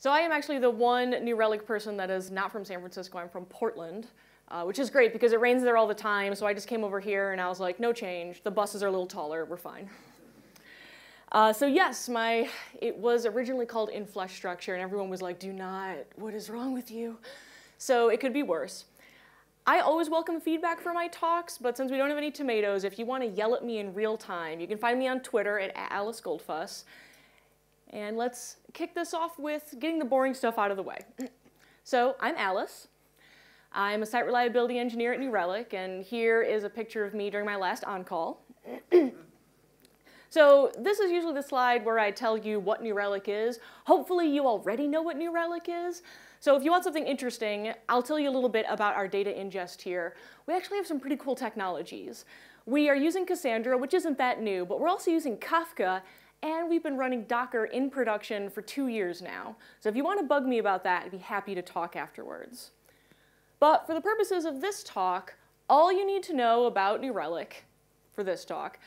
So I am actually the one New Relic person that is not from San Francisco. I'm from Portland, uh, which is great because it rains there all the time. So I just came over here and I was like, no change. The buses are a little taller. We're fine. Uh, so yes, my it was originally called In Flesh Structure, and everyone was like, "Do not. What is wrong with you?" So it could be worse. I always welcome feedback for my talks, but since we don't have any tomatoes, if you want to yell at me in real time, you can find me on Twitter at Alice Goldfuss. And let's kick this off with getting the boring stuff out of the way. So I'm Alice. I'm a site reliability engineer at New Relic, and here is a picture of me during my last on-call. so this is usually the slide where I tell you what New Relic is. Hopefully you already know what New Relic is. So if you want something interesting, I'll tell you a little bit about our data ingest here. We actually have some pretty cool technologies. We are using Cassandra, which isn't that new, but we're also using Kafka and we've been running Docker in production for two years now. So if you want to bug me about that, I'd be happy to talk afterwards. But for the purposes of this talk, all you need to know about New Relic for this talk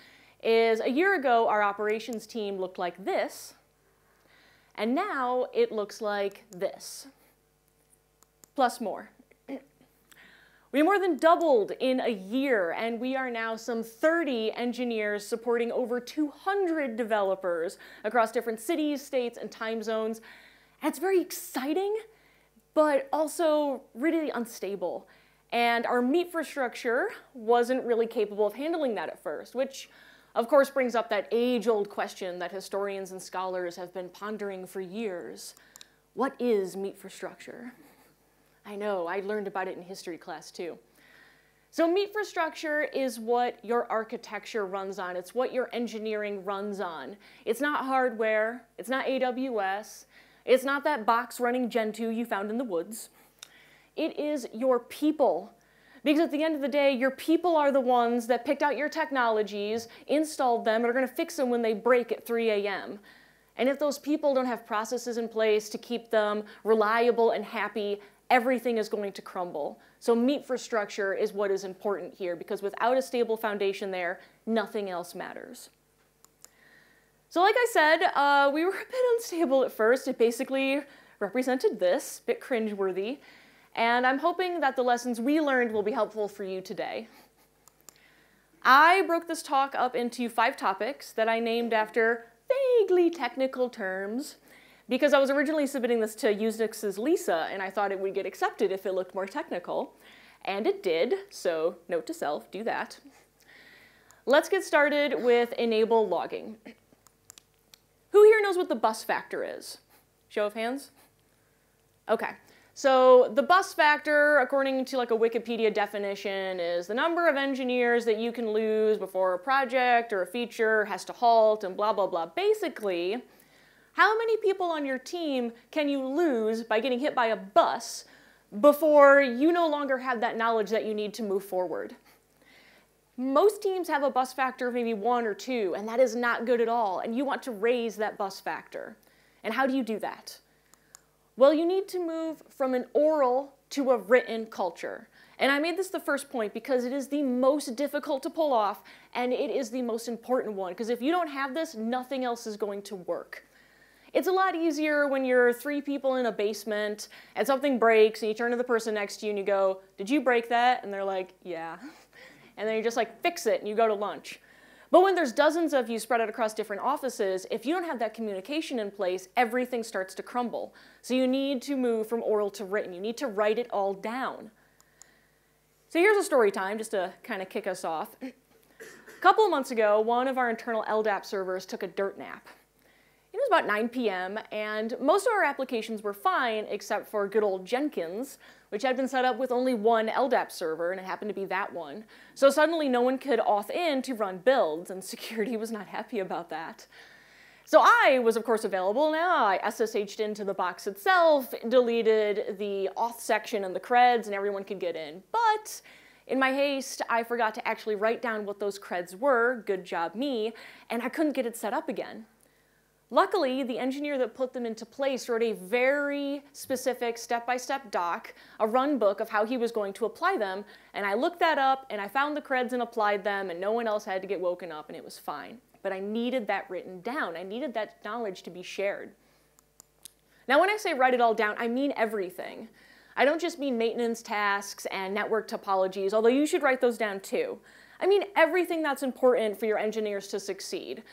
is a year ago, our operations team looked like this, and now it looks like this, plus more. We more than doubled in a year, and we are now some 30 engineers supporting over 200 developers across different cities, states, and time zones. And it's very exciting, but also really unstable. And our meatfrastructure wasn't really capable of handling that at first, which of course brings up that age-old question that historians and scholars have been pondering for years. What is meatfrastructure? I know, I learned about it in history class too. So meat structure is what your architecture runs on. It's what your engineering runs on. It's not hardware. It's not AWS. It's not that box running Gentoo you found in the woods. It is your people. Because at the end of the day, your people are the ones that picked out your technologies, installed them, and are going to fix them when they break at 3 a.m. And if those people don't have processes in place to keep them reliable and happy, everything is going to crumble. So meatfrastructure is what is important here because without a stable foundation there, nothing else matters. So like I said, uh, we were a bit unstable at first. It basically represented this, bit cringeworthy. And I'm hoping that the lessons we learned will be helpful for you today. I broke this talk up into five topics that I named after vaguely technical terms because I was originally submitting this to Usenix's Lisa, and I thought it would get accepted if it looked more technical. And it did, so note to self, do that. Let's get started with enable logging. Who here knows what the bus factor is? Show of hands? Okay. So the bus factor, according to like a Wikipedia definition, is the number of engineers that you can lose before a project or a feature has to halt and blah, blah, blah. Basically, how many people on your team can you lose by getting hit by a bus before you no longer have that knowledge that you need to move forward? Most teams have a bus factor of maybe one or two, and that is not good at all, and you want to raise that bus factor. And how do you do that? Well, you need to move from an oral to a written culture. And I made this the first point because it is the most difficult to pull off, and it is the most important one, because if you don't have this, nothing else is going to work. It's a lot easier when you're three people in a basement and something breaks and you turn to the person next to you and you go, did you break that? And they're like, yeah. And then you just like fix it and you go to lunch. But when there's dozens of you spread out across different offices, if you don't have that communication in place, everything starts to crumble. So you need to move from oral to written. You need to write it all down. So here's a story time just to kind of kick us off. A couple of months ago, one of our internal LDAP servers took a dirt nap. Was about 9 p.m., and most of our applications were fine except for good old Jenkins, which had been set up with only one LDAP server, and it happened to be that one. So suddenly no one could auth in to run builds, and security was not happy about that. So I was, of course, available now. I SSH'd into the box itself, deleted the auth section and the creds, and everyone could get in. But in my haste, I forgot to actually write down what those creds were, good job me, and I couldn't get it set up again. Luckily, the engineer that put them into place wrote a very specific step-by-step -step doc, a run book of how he was going to apply them, and I looked that up and I found the creds and applied them and no one else had to get woken up and it was fine. But I needed that written down. I needed that knowledge to be shared. Now when I say write it all down, I mean everything. I don't just mean maintenance tasks and network topologies, although you should write those down too. I mean everything that's important for your engineers to succeed.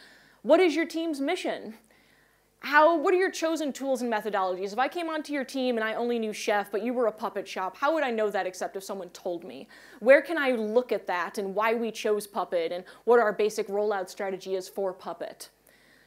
What is your team's mission? How, what are your chosen tools and methodologies? If I came onto your team and I only knew Chef, but you were a puppet shop, how would I know that except if someone told me? Where can I look at that and why we chose Puppet and what our basic rollout strategy is for Puppet?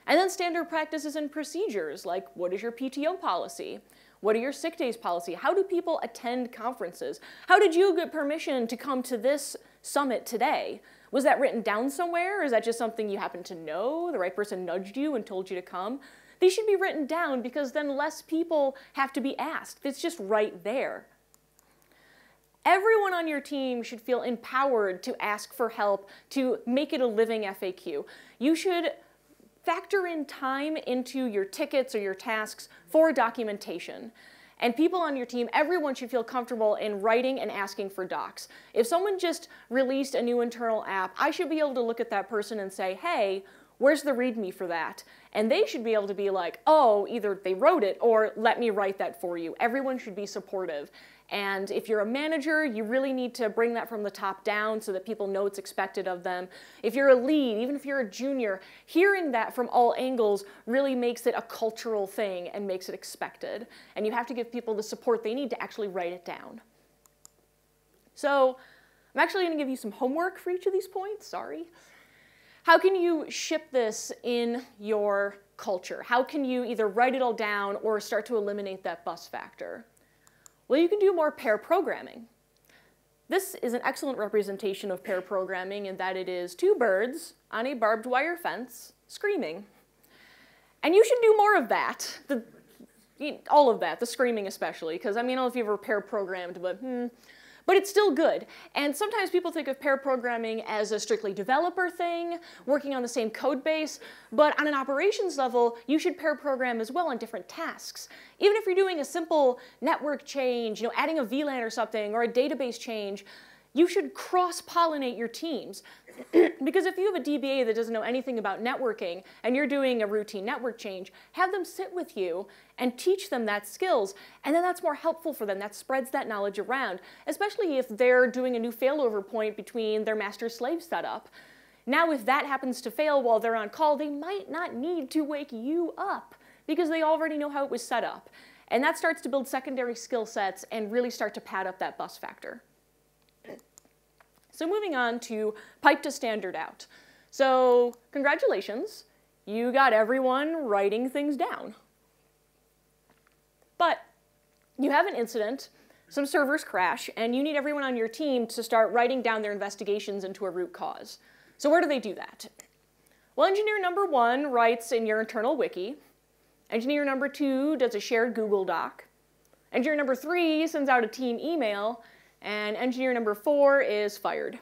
And then standard practices and procedures, like what is your PTO policy? What are your sick days policy? How do people attend conferences? How did you get permission to come to this summit today? Was that written down somewhere? Or is that just something you happen to know? The right person nudged you and told you to come? These should be written down because then less people have to be asked. It's just right there. Everyone on your team should feel empowered to ask for help, to make it a living FAQ. You should factor in time into your tickets or your tasks for documentation. And people on your team, everyone should feel comfortable in writing and asking for docs. If someone just released a new internal app, I should be able to look at that person and say, hey, where's the README for that? And they should be able to be like, oh, either they wrote it or let me write that for you. Everyone should be supportive. And if you're a manager, you really need to bring that from the top down so that people know it's expected of them. If you're a lead, even if you're a junior, hearing that from all angles really makes it a cultural thing and makes it expected. And you have to give people the support they need to actually write it down. So I'm actually going to give you some homework for each of these points, sorry. How can you ship this in your culture? How can you either write it all down or start to eliminate that bus factor? Well, you can do more pair programming. This is an excellent representation of pair programming in that it is two birds on a barbed wire fence screaming. And you should do more of that. The, all of that, the screaming especially, because I mean, I don't know if you've ever pair programmed, but hmm, but it's still good. And sometimes people think of pair programming as a strictly developer thing, working on the same code base, but on an operations level, you should pair program as well on different tasks. Even if you're doing a simple network change, you know, adding a VLAN or something, or a database change, you should cross-pollinate your teams. because if you have a DBA that doesn't know anything about networking and you're doing a routine network change, have them sit with you and teach them that skills. And then that's more helpful for them. That spreads that knowledge around, especially if they're doing a new failover point between their master-slave setup. Now, if that happens to fail while they're on call, they might not need to wake you up because they already know how it was set up. And that starts to build secondary skill sets and really start to pad up that bus factor. So moving on to pipe to standard out. So congratulations, you got everyone writing things down. But you have an incident, some servers crash, and you need everyone on your team to start writing down their investigations into a root cause. So where do they do that? Well, engineer number one writes in your internal wiki. Engineer number two does a shared Google Doc. Engineer number three sends out a team email, and engineer number four is fired.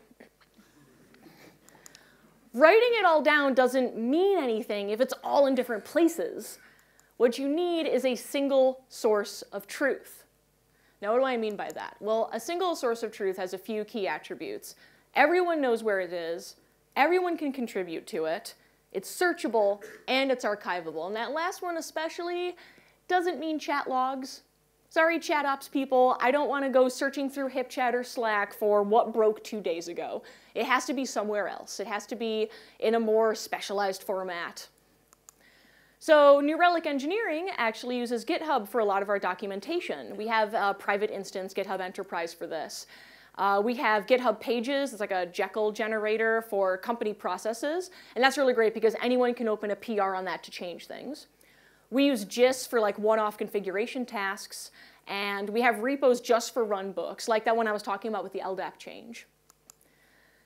Writing it all down doesn't mean anything if it's all in different places. What you need is a single source of truth. Now, what do I mean by that? Well, a single source of truth has a few key attributes. Everyone knows where it is, everyone can contribute to it, it's searchable, and it's archivable. And that last one especially doesn't mean chat logs, Sorry, chat ops people, I don't want to go searching through HipChat or Slack for what broke two days ago. It has to be somewhere else. It has to be in a more specialized format. So New Relic Engineering actually uses GitHub for a lot of our documentation. We have a private instance, GitHub Enterprise for this. Uh, we have GitHub Pages, it's like a Jekyll generator for company processes, and that's really great because anyone can open a PR on that to change things. We use gists for like one-off configuration tasks, and we have repos just for runbooks, like that one I was talking about with the LDAP change.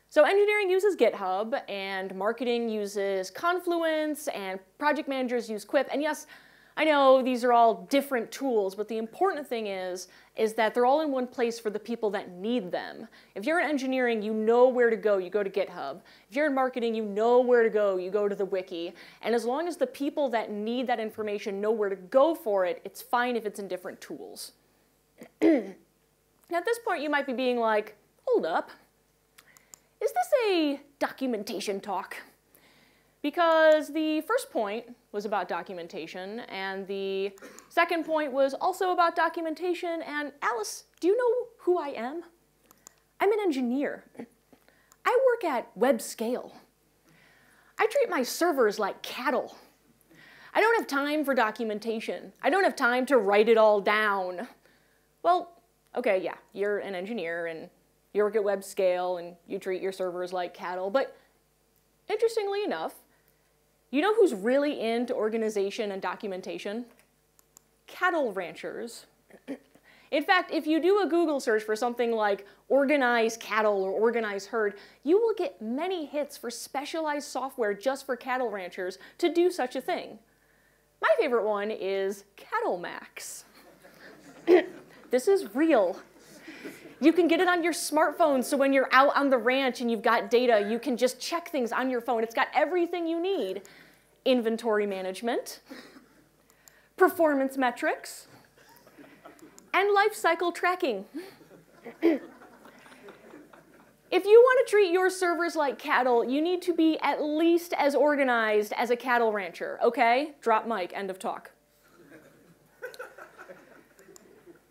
So engineering uses GitHub, and marketing uses Confluence, and project managers use Quip, and yes, I know these are all different tools, but the important thing is, is that they're all in one place for the people that need them. If you're in engineering, you know where to go, you go to GitHub. If you're in marketing, you know where to go, you go to the wiki. And as long as the people that need that information know where to go for it, it's fine if it's in different tools. Now at this point, you might be being like, hold up, is this a documentation talk? because the first point was about documentation, and the second point was also about documentation. And Alice, do you know who I am? I'm an engineer. I work at web scale. I treat my servers like cattle. I don't have time for documentation. I don't have time to write it all down. Well, okay, yeah, you're an engineer and you work at web scale and you treat your servers like cattle, but interestingly enough, you know who's really into organization and documentation? Cattle ranchers. In fact, if you do a Google search for something like organized cattle or organized herd, you will get many hits for specialized software just for cattle ranchers to do such a thing. My favorite one is CattleMax. this is real. You can get it on your smartphone, so when you're out on the ranch and you've got data, you can just check things on your phone. It's got everything you need. Inventory management, performance metrics, and life cycle tracking. if you want to treat your servers like cattle, you need to be at least as organized as a cattle rancher, okay? Drop mic, end of talk.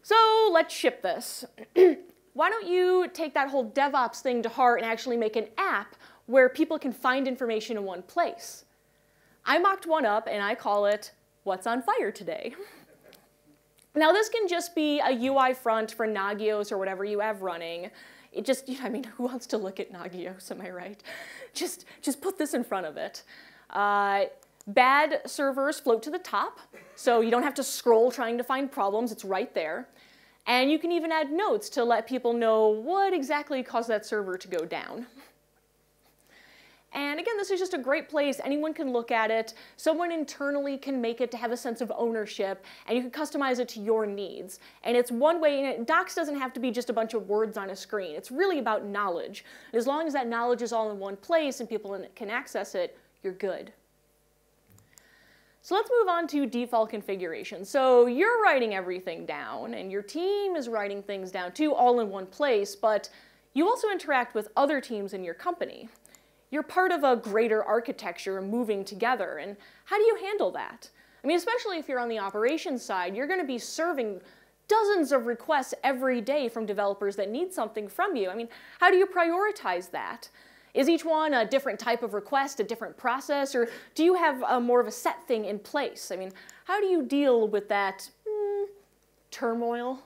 so let's ship this. Why don't you take that whole DevOps thing to heart and actually make an app where people can find information in one place? I mocked one up and I call it What's on Fire Today? Now this can just be a UI front for Nagios or whatever you have running. It just, you know, I mean, who wants to look at Nagios, am I right? Just, just put this in front of it. Uh, bad servers float to the top, so you don't have to scroll trying to find problems, it's right there. And you can even add notes to let people know what exactly caused that server to go down. And again, this is just a great place. Anyone can look at it. Someone internally can make it to have a sense of ownership, and you can customize it to your needs. And it's one way, Docs doesn't have to be just a bunch of words on a screen. It's really about knowledge. And As long as that knowledge is all in one place and people can access it, you're good. So let's move on to default configuration. So you're writing everything down, and your team is writing things down too, all in one place, but you also interact with other teams in your company you're part of a greater architecture moving together. And how do you handle that? I mean, especially if you're on the operations side, you're going to be serving dozens of requests every day from developers that need something from you. I mean, how do you prioritize that? Is each one a different type of request, a different process, or do you have a more of a set thing in place? I mean, how do you deal with that mm, turmoil?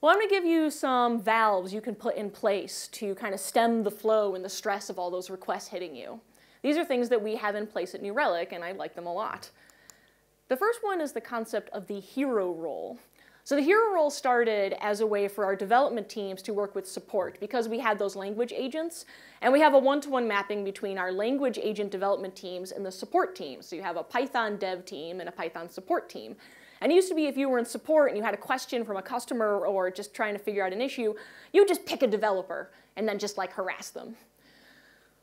Well, I'm going to give you some valves you can put in place to kind of stem the flow and the stress of all those requests hitting you. These are things that we have in place at New Relic, and I like them a lot. The first one is the concept of the hero role. So the hero role started as a way for our development teams to work with support because we had those language agents, and we have a one-to-one -one mapping between our language agent development teams and the support teams. So you have a Python dev team and a Python support team. And it used to be if you were in support and you had a question from a customer or just trying to figure out an issue, you would just pick a developer and then just like harass them.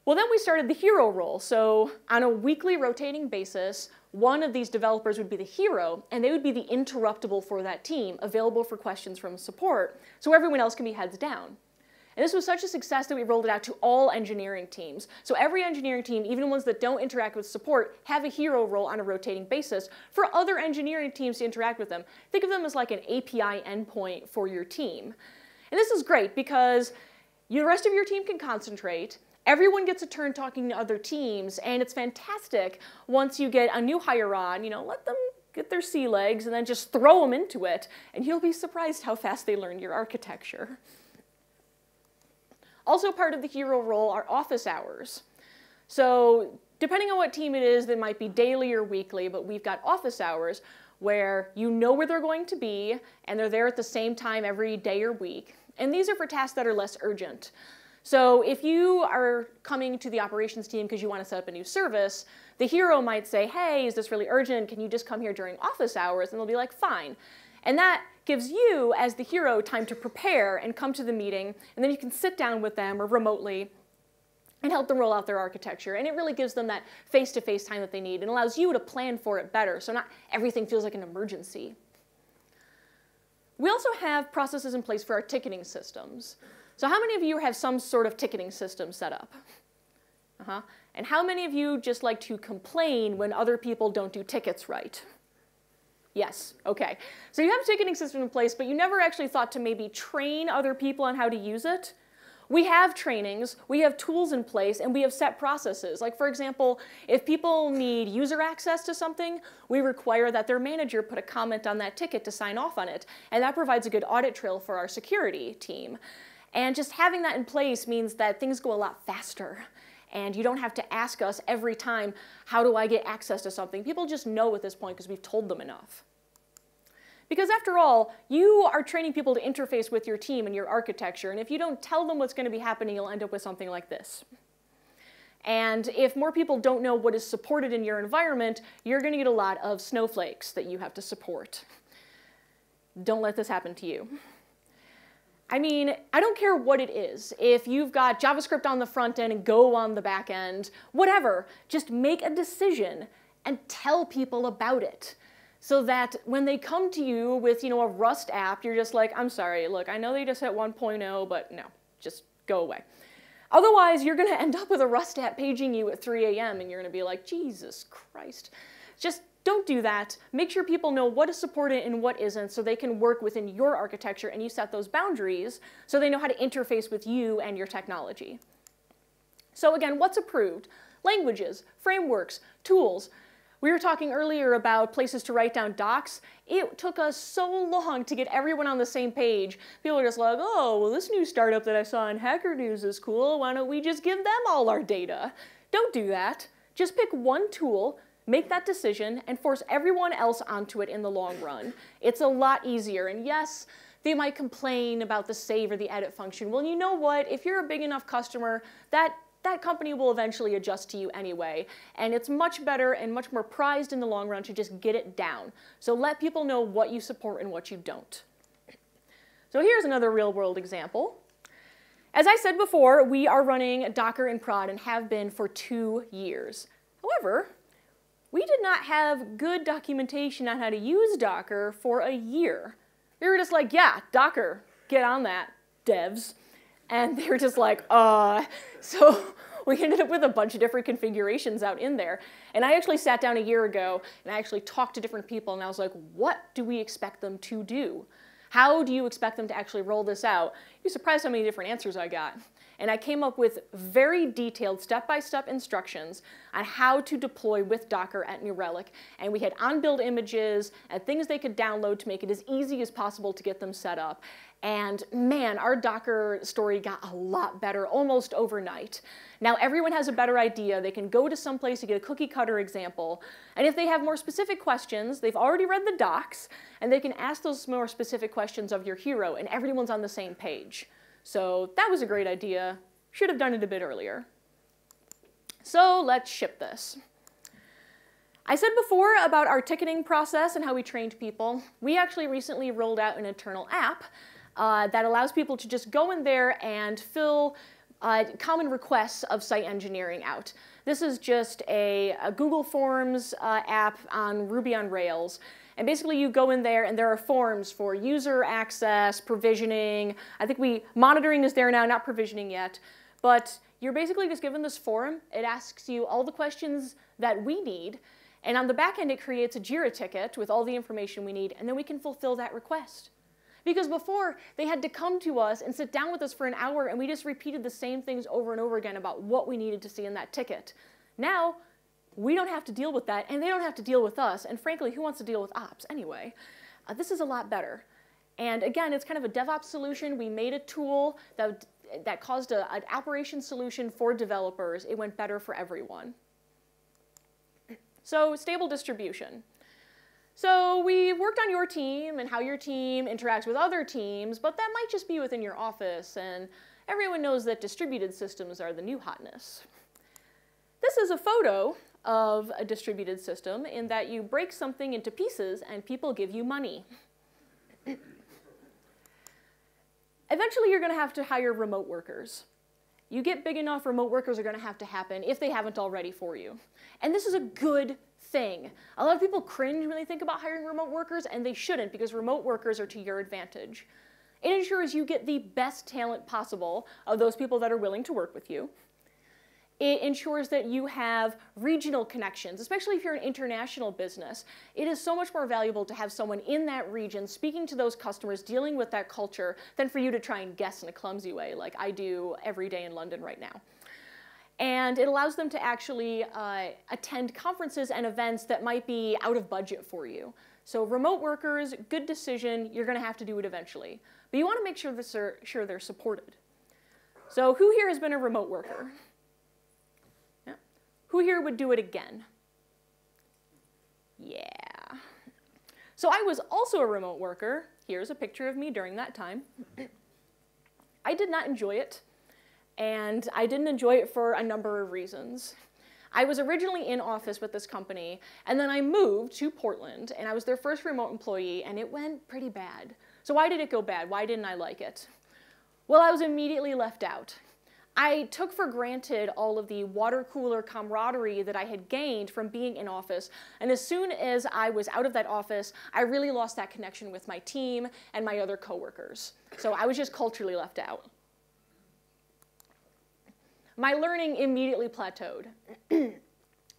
Well, then we started the hero role. So on a weekly rotating basis, one of these developers would be the hero, and they would be the interruptible for that team, available for questions from support, so everyone else can be heads down. And this was such a success that we rolled it out to all engineering teams. So every engineering team, even ones that don't interact with support, have a hero role on a rotating basis for other engineering teams to interact with them. Think of them as like an API endpoint for your team. And this is great because the rest of your team can concentrate, everyone gets a turn talking to other teams, and it's fantastic once you get a new hire on, you know, let them get their sea legs and then just throw them into it, and you'll be surprised how fast they learn your architecture. Also part of the hero role are office hours. So depending on what team it is, they might be daily or weekly, but we've got office hours where you know where they're going to be and they're there at the same time every day or week. And these are for tasks that are less urgent. So if you are coming to the operations team because you want to set up a new service, the hero might say, hey, is this really urgent? Can you just come here during office hours? And they'll be like, fine. And that gives you, as the hero, time to prepare and come to the meeting, and then you can sit down with them or remotely and help them roll out their architecture. And it really gives them that face-to-face -face time that they need and allows you to plan for it better so not everything feels like an emergency. We also have processes in place for our ticketing systems. So how many of you have some sort of ticketing system set up? Uh-huh. And how many of you just like to complain when other people don't do tickets right? Yes, okay. So you have a ticketing system in place, but you never actually thought to maybe train other people on how to use it? We have trainings, we have tools in place, and we have set processes. Like for example, if people need user access to something, we require that their manager put a comment on that ticket to sign off on it. And that provides a good audit trail for our security team. And just having that in place means that things go a lot faster. And you don't have to ask us every time, how do I get access to something? People just know at this point because we've told them enough. Because after all, you are training people to interface with your team and your architecture, and if you don't tell them what's going to be happening, you'll end up with something like this. And if more people don't know what is supported in your environment, you're going to get a lot of snowflakes that you have to support. Don't let this happen to you. I mean, I don't care what it is. If you've got JavaScript on the front end and Go on the back end, whatever, just make a decision and tell people about it so that when they come to you with, you know, a Rust app, you're just like, I'm sorry, look, I know they just hit 1.0, but no, just go away. Otherwise, you're going to end up with a Rust app paging you at 3 a.m. and you're going to be like, Jesus Christ. Just don't do that. Make sure people know what is supported and what isn't so they can work within your architecture and you set those boundaries so they know how to interface with you and your technology. So again, what's approved? Languages, frameworks, tools, we were talking earlier about places to write down docs. It took us so long to get everyone on the same page. People are just like, oh, well, this new startup that I saw in Hacker News is cool. Why don't we just give them all our data? Don't do that. Just pick one tool, make that decision, and force everyone else onto it in the long run. It's a lot easier. And yes, they might complain about the save or the edit function. Well, you know what? If you're a big enough customer, that that company will eventually adjust to you anyway. And it's much better and much more prized in the long run to just get it down. So let people know what you support and what you don't. So here's another real world example. As I said before, we are running Docker in prod and have been for two years. However, we did not have good documentation on how to use Docker for a year. We were just like, yeah, Docker, get on that, devs. And they were just like, uh. So we ended up with a bunch of different configurations out in there. And I actually sat down a year ago and I actually talked to different people and I was like, what do we expect them to do? How do you expect them to actually roll this out? You'd be surprised how many different answers I got. And I came up with very detailed step-by-step -step instructions on how to deploy with Docker at New Relic. And we had on-build images and things they could download to make it as easy as possible to get them set up. And man, our Docker story got a lot better almost overnight. Now everyone has a better idea. They can go to some place to get a cookie cutter example. And if they have more specific questions, they've already read the docs, and they can ask those more specific questions of your hero, and everyone's on the same page. So that was a great idea. Should have done it a bit earlier. So let's ship this. I said before about our ticketing process and how we trained people. We actually recently rolled out an internal app uh, that allows people to just go in there and fill uh, common requests of site engineering out. This is just a, a Google Forms uh, app on Ruby on Rails. And basically you go in there and there are forms for user access, provisioning. I think we, monitoring is there now, not provisioning yet. But you're basically just given this form. It asks you all the questions that we need. And on the back end, it creates a JIRA ticket with all the information we need, and then we can fulfill that request. Because before, they had to come to us and sit down with us for an hour and we just repeated the same things over and over again about what we needed to see in that ticket. Now, we don't have to deal with that and they don't have to deal with us. And frankly, who wants to deal with ops anyway? Uh, this is a lot better. And again, it's kind of a DevOps solution. We made a tool that, that caused a, an operation solution for developers. It went better for everyone. So stable distribution. So we worked on your team and how your team interacts with other teams, but that might just be within your office, and everyone knows that distributed systems are the new hotness. This is a photo of a distributed system in that you break something into pieces and people give you money. Eventually, you're going to have to hire remote workers. You get big enough, remote workers are going to have to happen if they haven't already for you. And this is a good thing. A lot of people cringe when they think about hiring remote workers, and they shouldn't because remote workers are to your advantage. It ensures you get the best talent possible of those people that are willing to work with you. It ensures that you have regional connections, especially if you're an international business. It is so much more valuable to have someone in that region speaking to those customers, dealing with that culture, than for you to try and guess in a clumsy way like I do every day in London right now. And it allows them to actually uh, attend conferences and events that might be out of budget for you. So remote workers, good decision, you're gonna have to do it eventually. But you wanna make sure sure they're supported. So who here has been a remote worker? Who here would do it again? Yeah. So I was also a remote worker. Here's a picture of me during that time. I did not enjoy it, and I didn't enjoy it for a number of reasons. I was originally in office with this company, and then I moved to Portland, and I was their first remote employee, and it went pretty bad. So why did it go bad? Why didn't I like it? Well, I was immediately left out. I took for granted all of the water cooler camaraderie that I had gained from being in office. And as soon as I was out of that office, I really lost that connection with my team and my other coworkers. So I was just culturally left out. My learning immediately plateaued.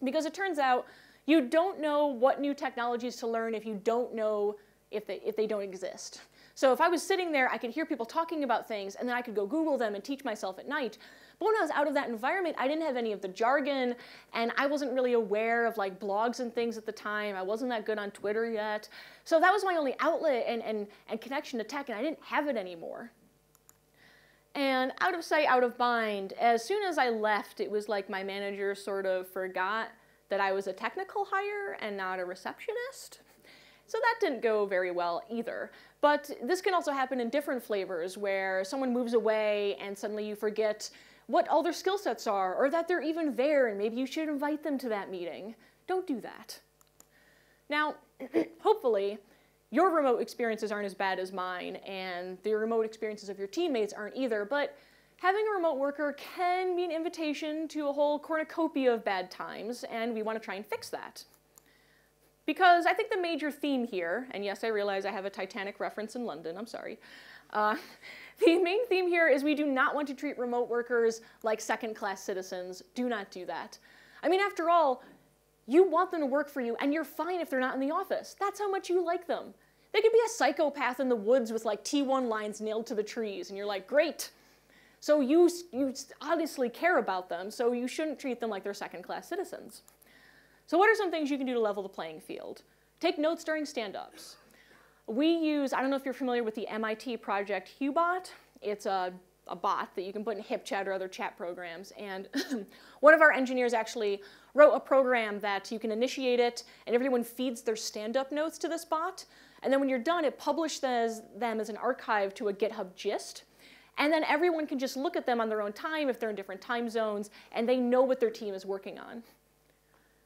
because it turns out you don't know what new technologies to learn if you don't know if they, if they don't exist. So if I was sitting there, I could hear people talking about things, and then I could go Google them and teach myself at night. But when I was out of that environment, I didn't have any of the jargon, and I wasn't really aware of like blogs and things at the time. I wasn't that good on Twitter yet. So that was my only outlet and, and, and connection to tech, and I didn't have it anymore. And out of sight, out of mind, as soon as I left, it was like my manager sort of forgot that I was a technical hire and not a receptionist. So that didn't go very well either. But this can also happen in different flavors where someone moves away and suddenly you forget what all their skill sets are or that they're even there and maybe you should invite them to that meeting. Don't do that. Now, hopefully, your remote experiences aren't as bad as mine and the remote experiences of your teammates aren't either, but having a remote worker can be an invitation to a whole cornucopia of bad times and we want to try and fix that. Because I think the major theme here, and yes, I realize I have a Titanic reference in London, I'm sorry. Uh, the main theme here is we do not want to treat remote workers like second-class citizens. Do not do that. I mean, after all, you want them to work for you, and you're fine if they're not in the office. That's how much you like them. They could be a psychopath in the woods with like T1 lines nailed to the trees, and you're like, great. So you, you obviously care about them, so you shouldn't treat them like they're second-class citizens. So what are some things you can do to level the playing field? Take notes during stand-ups. We use, I don't know if you're familiar with the MIT project Hubot. It's a, a bot that you can put in HipChat or other chat programs. And one of our engineers actually wrote a program that you can initiate it and everyone feeds their stand-up notes to this bot. And then when you're done, it publishes them as an archive to a GitHub gist. And then everyone can just look at them on their own time if they're in different time zones and they know what their team is working on.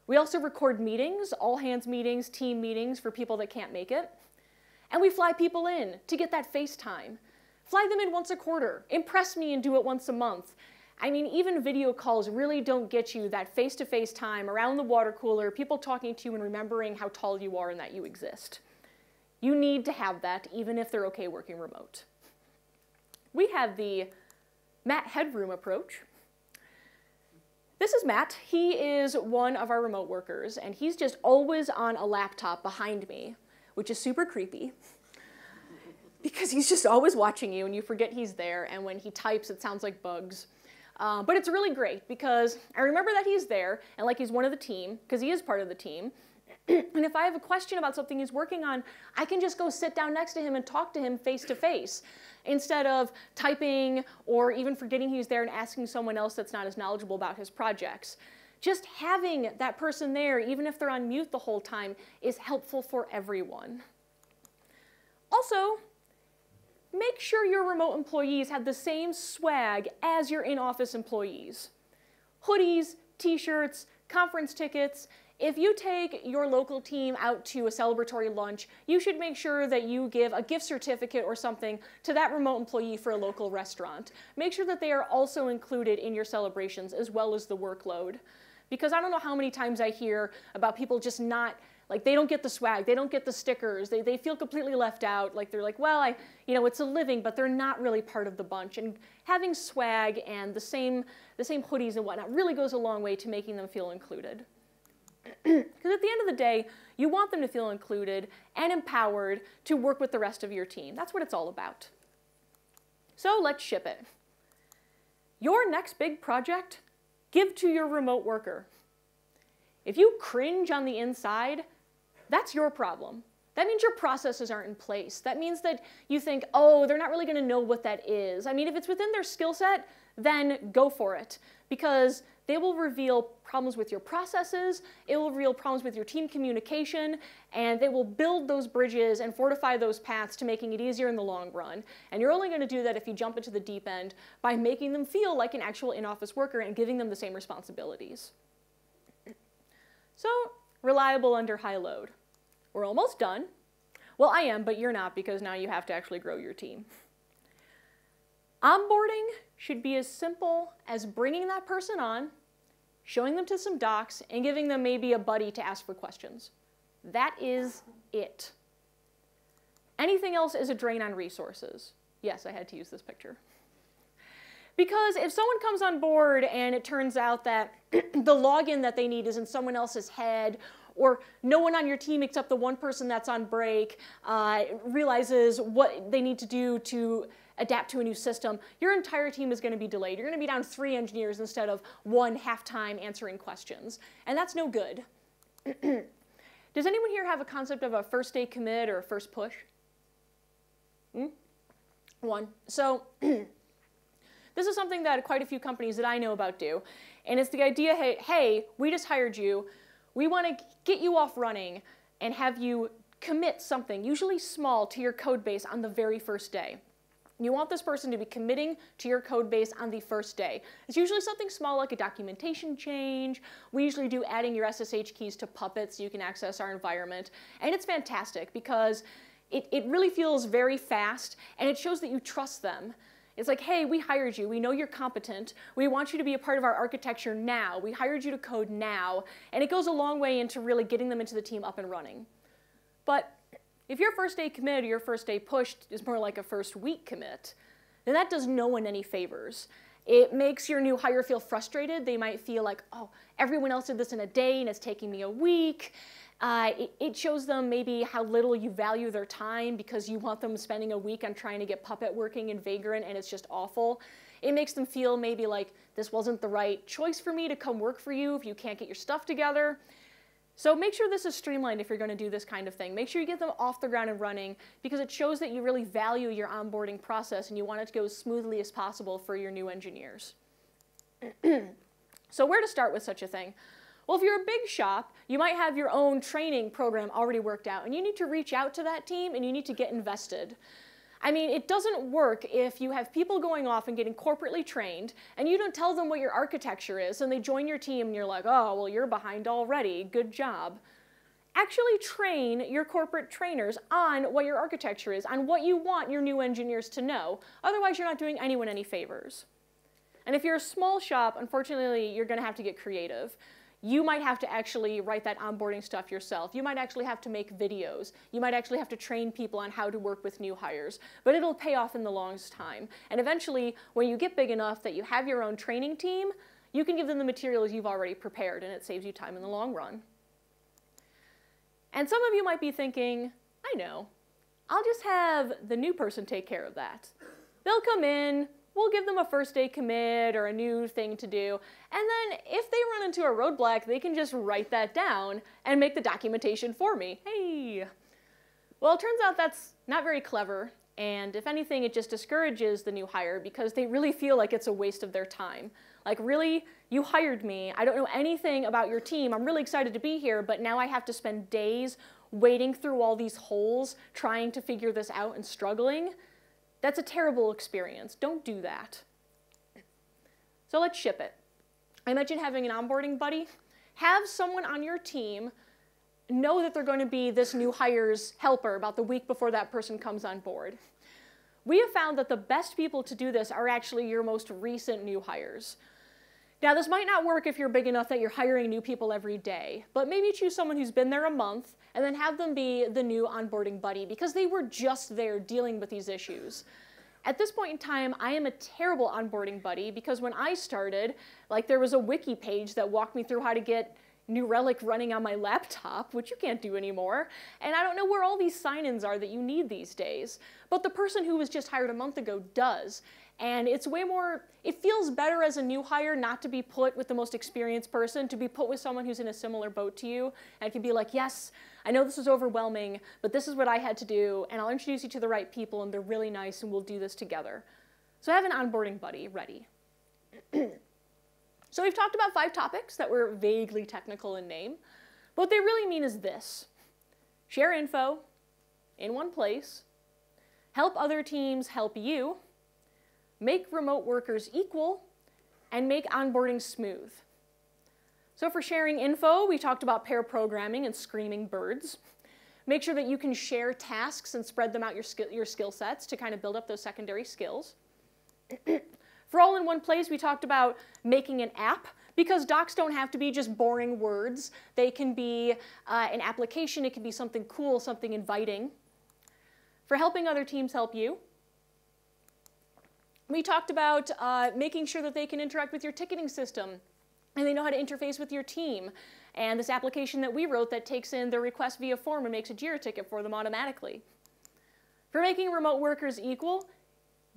We also record meetings, all hands meetings, team meetings for people that can't make it. And we fly people in to get that FaceTime. Fly them in once a quarter. Impress me and do it once a month. I mean, even video calls really don't get you that face-to-face -face time around the water cooler, people talking to you and remembering how tall you are and that you exist. You need to have that even if they're okay working remote. We have the Matt Headroom approach, this is Matt. He is one of our remote workers, and he's just always on a laptop behind me, which is super creepy because he's just always watching you and you forget he's there, and when he types, it sounds like bugs. Uh, but it's really great because I remember that he's there and like he's one of the team, because he is part of the team. and if I have a question about something he's working on, I can just go sit down next to him and talk to him face to face instead of typing or even forgetting he's there and asking someone else that's not as knowledgeable about his projects. Just having that person there, even if they're on mute the whole time, is helpful for everyone. Also, make sure your remote employees have the same swag as your in-office employees. Hoodies, t-shirts, conference tickets, if you take your local team out to a celebratory lunch, you should make sure that you give a gift certificate or something to that remote employee for a local restaurant. Make sure that they are also included in your celebrations as well as the workload. Because I don't know how many times I hear about people just not Like they don't get the swag, they don't get the stickers, they, they feel completely left out. Like they're like, well, I, you know, it's a living, but they're not really part of the bunch. And having swag and the same, the same hoodies and whatnot really goes a long way to making them feel included. Because at the end of the day, you want them to feel included and empowered to work with the rest of your team. That's what it's all about. So let's ship it. Your next big project, give to your remote worker. If you cringe on the inside, that's your problem. That means your processes aren't in place. That means that you think, oh, they're not really going to know what that is. I mean, if it's within their skill set, then go for it because they will reveal problems with your processes, it will reveal problems with your team communication, and they will build those bridges and fortify those paths to making it easier in the long run. And you're only going to do that if you jump into the deep end by making them feel like an actual in-office worker and giving them the same responsibilities. So, reliable under high load. We're almost done. Well, I am, but you're not because now you have to actually grow your team. Onboarding should be as simple as bringing that person on, showing them to some docs, and giving them maybe a buddy to ask for questions. That is it. Anything else is a drain on resources. Yes, I had to use this picture. Because if someone comes on board and it turns out that the login that they need is in someone else's head, or no one on your team except the one person that's on break uh, realizes what they need to do to adapt to a new system, your entire team is going to be delayed. You're going to be down three engineers instead of one half-time answering questions. And that's no good. Does anyone here have a concept of a first day commit or a first push? Hmm? One. So this is something that quite a few companies that I know about do. And it's the idea, hey, hey we just hired you. We want to get you off running and have you commit something, usually small, to your code base on the very first day. You want this person to be committing to your code base on the first day. It's usually something small like a documentation change. We usually do adding your SSH keys to Puppet so you can access our environment. And it's fantastic because it, it really feels very fast and it shows that you trust them. It's like, hey, we hired you. We know you're competent. We want you to be a part of our architecture now. We hired you to code now. And it goes a long way into really getting them into the team up and running. But if your first day commit or your first day pushed is more like a first week commit, then that does no one any favors. It makes your new hire feel frustrated. They might feel like, oh, everyone else did this in a day and it's taking me a week. Uh, it, it, shows them maybe how little you value their time because you want them spending a week on trying to get Puppet working in Vagrant and it's just awful. It makes them feel maybe like this wasn't the right choice for me to come work for you if you can't get your stuff together. So make sure this is streamlined if you're going to do this kind of thing. Make sure you get them off the ground and running because it shows that you really value your onboarding process and you want it to go as smoothly as possible for your new engineers. so where to start with such a thing? Well, if you're a big shop, you might have your own training program already worked out and you need to reach out to that team and you need to get invested. I mean, it doesn't work if you have people going off and getting corporately trained and you don't tell them what your architecture is and they join your team and you're like, oh, well, you're behind already. Good job. Actually train your corporate trainers on what your architecture is, on what you want your new engineers to know. Otherwise, you're not doing anyone any favors. And if you're a small shop, unfortunately, you're going to have to get creative you might have to actually write that onboarding stuff yourself. You might actually have to make videos. You might actually have to train people on how to work with new hires. But it'll pay off in the longest time. And eventually, when you get big enough that you have your own training team, you can give them the materials you've already prepared, and it saves you time in the long run. And some of you might be thinking, I know, I'll just have the new person take care of that. They'll come in, we'll give them a first day commit or a new thing to do. And then if they run into a roadblock, they can just write that down and make the documentation for me. Hey. Well, it turns out that's not very clever. And if anything, it just discourages the new hire because they really feel like it's a waste of their time. Like, really, you hired me. I don't know anything about your team. I'm really excited to be here, but now I have to spend days wading through all these holes trying to figure this out and struggling. That's a terrible experience. Don't do that. So let's ship it. I mentioned having an onboarding buddy. Have someone on your team know that they're going to be this new hire's helper about the week before that person comes on board. We have found that the best people to do this are actually your most recent new hires. Now, this might not work if you're big enough that you're hiring new people every day, but maybe choose someone who's been there a month and then have them be the new onboarding buddy because they were just there dealing with these issues. At this point in time, I am a terrible onboarding buddy because when I started, like there was a wiki page that walked me through how to get New Relic running on my laptop, which you can't do anymore, and I don't know where all these sign-ins are that you need these days. But the person who was just hired a month ago does, and it's way more, it feels better as a new hire not to be put with the most experienced person, to be put with someone who's in a similar boat to you, and can be like, yes, I know this is overwhelming, but this is what I had to do, and I'll introduce you to the right people, and they're really nice, and we'll do this together. So I have an onboarding buddy ready. So we've talked about five topics that were vaguely technical in name. But what they really mean is this. Share info in one place, help other teams help you, make remote workers equal, and make onboarding smooth. So for sharing info, we talked about pair programming and screaming birds. Make sure that you can share tasks and spread them out your, skill, your skill sets to kind of build up those secondary skills. For all in one place, we talked about making an app because docs don't have to be just boring words. They can be uh, an application, it can be something cool, something inviting. For helping other teams help you, we talked about uh, making sure that they can interact with your ticketing system and they know how to interface with your team. And this application that we wrote that takes in their request via form and makes a JIRA ticket for them automatically. For making remote workers equal,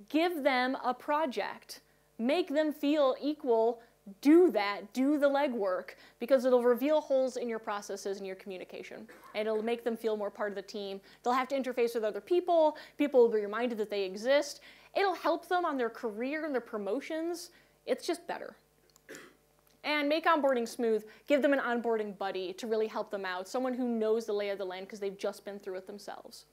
give them a project make them feel equal, do that, do the legwork, because it'll reveal holes in your processes and your communication. And it'll make them feel more part of the team. They'll have to interface with other people, people will be reminded that they exist. It'll help them on their career and their promotions. It's just better. And make onboarding smooth. Give them an onboarding buddy to really help them out, someone who knows the lay of the land because they've just been through it themselves.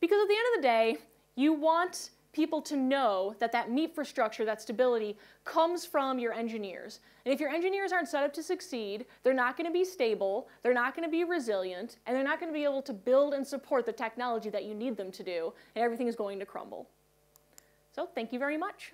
Because at the end of the day, you want people to know that that meatfrastructure, that stability, comes from your engineers. And if your engineers aren't set up to succeed, they're not going to be stable, they're not going to be resilient, and they're not going to be able to build and support the technology that you need them to do, and everything is going to crumble. So thank you very much.